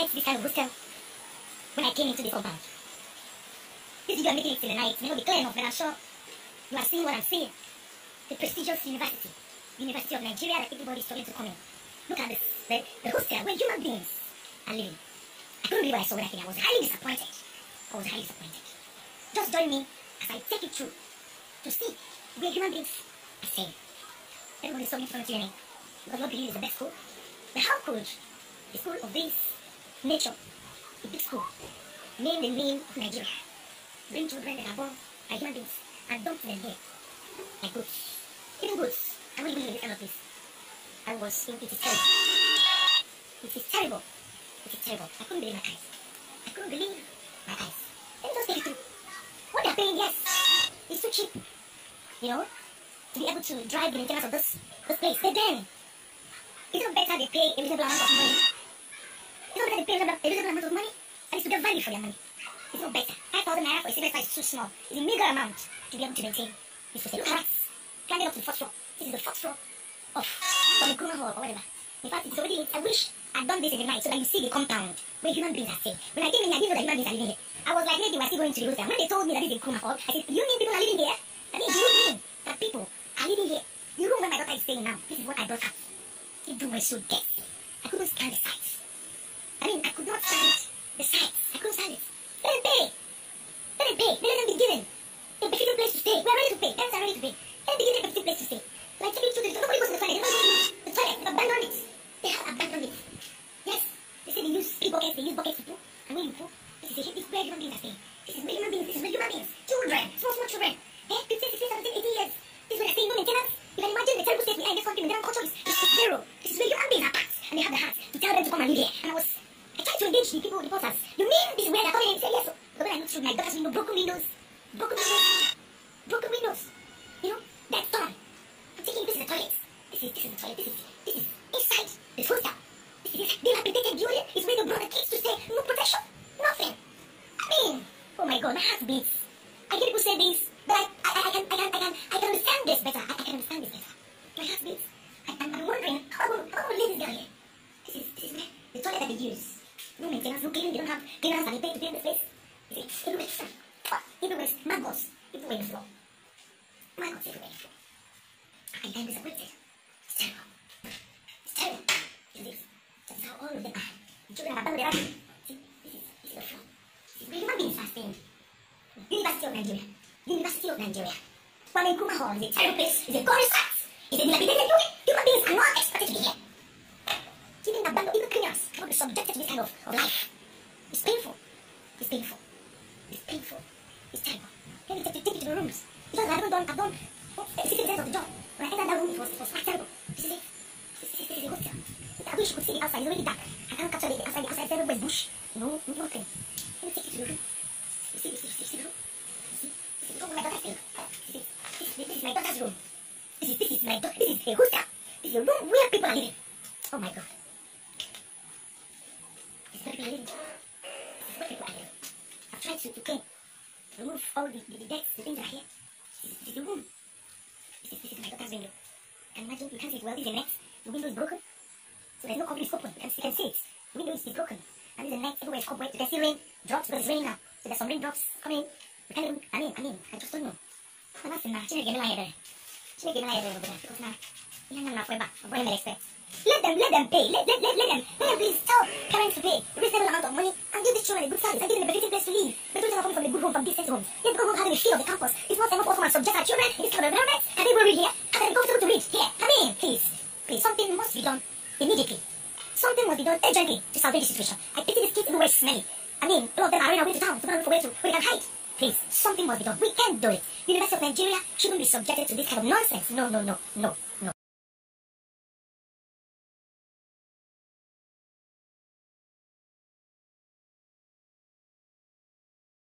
met this kind of hostel when I came into the compound. This video I'm making it in the night. May not be clear enough, but I'm sure you are seeing what I'm seeing. The prestigious university, the University of Nigeria that everybody is struggling to come in. Look at this, the, the hostel where human beings are living. I couldn't believe I saw I came. I was highly disappointed. I was highly disappointed. Just join me as I take you through to see where human beings are staying. Everybody is talking from tyranny because what believe is the best school. But how could a school of this nature, school, name the name of Nigeria, bring children that are born by human beings and dump them here like goods? Even goods. I won't even in this kind of place. I was in, it is terrible. It is terrible. It is terrible. I couldn't believe my eyes. I couldn't believe my eyes. Let me just take you through. What they're paying, yes, it's too cheap. You know, to be able to drive the maintenance of this, this place. But then, is it better they pay a reasonable amount of money? It better they pay a reasonable amount of money? At least to get value for your money. It's not better. 5,000 naira for a cigarette is too small. It's a meager amount to be able to maintain. Look at us. Climbing up to the fourth floor. This is the fourth floor of from Nkrumah Hall or whatever. In fact, it's already late. I wish I'd done this in the night so that you see the compound where human beings are staying. When I came in, I didn't know that human beings are living here. I was like, maybe we're still going to the hostel. When they told me that this is Nkrumah Hall, I said, you mean people are living here? I mean, you mean that people are living here? The room where my daughter is staying now, this is what I brought up. Everyone was so dirty. I couldn't stand the sights. I mean, I could not stand the sights. I couldn't stand it. Let them pay. Let them pay. Let them be given a particular place to stay. We're ready to pay. Parents are ready to pay. Let them be given a particular place to stay. Like taking to nobody goes to the toilet. The toilet. They've abandoned it. They have abandoned it. Yes. They say they use big buckets. They use buckets to poo. And when you poo, this is, a, this is where human beings are staying. This is where human beings. This is where human beings. Children. Small, small children. Eh? 15, 16, 17, 18 years. This is where they're staying. No maintenance. You can imagine the terrible state we are in this country. Nigerian culture is, is, is zero. This is where human beings are packed. And they have the heart to tell them to come and live here. And I was, I tried to engage the people, the reporters. You mean this is where they're coming in? Say yes. But when I looked through my daughter's window, broken windows, broken windows, broken windows. You know, that's. I'm thinking this is the toilet. This is, this is the toilet. This is, this is inside this hostel. This is dilapidated building. It's made of brother kids to stay. No protection. Nothing. I mean, oh my god, my heart beats. I hear people say this, but I, I, I, can, I can, I can, I can understand this better. I, I can understand this better. My heart beats. I, I'm, I'm wondering how I'm leave this girl here. This is, this is the toilet that they use. No maintenance, no cleaning. They don't have cleaners and they pay to clean this place. What? Everywhere is maggots. Everywhere in the floor. Maggots everywhere in the floor. I am disappointed. It's terrible. It's terrible. It is. That's how all of them are. Children are abandoned. See, this is. University of Nigeria. University of Nigeria. Kwame Nkrumah Hall is a terrible place. It's a gory site. It's a dilapidated. Human beings are not expected to be here. Even abandoned, even criminals cannot be subjected to this kind of, of life. It's painful. It's painful. It's painful. It's terrible. Let me take, take, take you to the rooms. Because I haven't done, I've done oh, 60% of the job. When I entered that room, it was, it was terrible. This is a hostel. I wish you could see the outside. It's already dark. I can't capture the, outside. The outside is everywhere bush. No, nothing. Let me take you to the room. You see, you see, you see, you see the room? You see, room where my daughter stays. This is, my daughter's room. This is, this is my daughter. This is a hostel. This is a room where people are living. Oh my god. People are living. Is where people are living. I've tried to, to clean, the, the, the the the is, this is my daughter's window. Can imagine? You can't see it well. This is a net. The window is broken. So there's no it's open. You can, you can see it. The window is, broken. And a net everywhere is cobweb. You can see rain drops because it's raining now. So there's some raindrops coming. You can't even, I mean, I mean, I just don't know. But that's enough. Chineke me la here. Chineke me la here over there. Because now, you know, I'm not going back. I'm going to expect. Let them, let them pay. Let, let, let, let them, let them please tell parents to pay a reasonable amount of money and give these children a good service and give them a better place to live. The children are coming from a good home, from decent homes. Let the good home having a feel of the campus. It's not enough for us subject our in kind of environment. Can they read here? Can they comfortable to read here? I mean, please, please, something must be done immediately. Something must be done urgently to salvage the situation. I pity these kids everywhere is smelly. I mean, a lot of them are running way to town to go for where to where they can hide. Please, something must be done. We can't do it. The University of Nigeria shouldn't be subjected to this kind of nonsense. No, no, no, no, no.